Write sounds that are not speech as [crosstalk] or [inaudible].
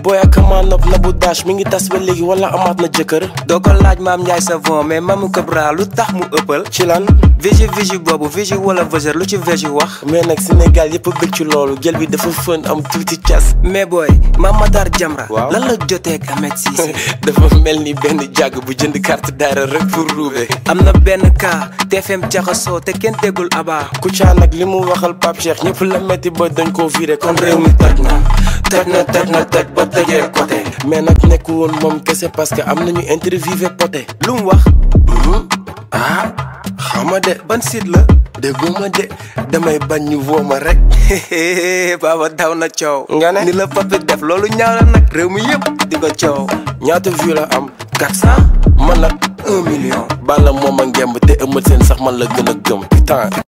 booy ak amaa nopp na bu dash mi ngi tas ba léegi wala amaat na jëkkër doo ko laaj maam Ndiaye savon mais mamu Kabra lu tax mu ci lan vigi vigi boobu vigi wala vëgër lu ci vigi wax mais nag Sénégal yëpp a bëgg ci loolu gel bi dafa fën am tuuti cas mais booy maam Matar Jamra lan la jotee ak Ahmed Cissé [laughs] dafa mel ni benn jàgg bu jënd carte daara rek pour am na benn ka TFM jaxasoo te kenn déggul abaa Kouthia nag li mu waxal Pape Cheikh ñëpp la metti ba dañ tëjee côté mais nag nekku woon moom kese parce que am nañu interviewé poté lu mu wax mhm. ah xama de ban site la dégguma de damay bañ ñu wooma rek [laughs] baba daw na coow nga ne ni la papi def loolu ñaaw nag réew mi yëpp di ko coow ñaata view la am 400 man nag 1 million la moom a ngemb te ëmmal seen sax man la gën a gëm putain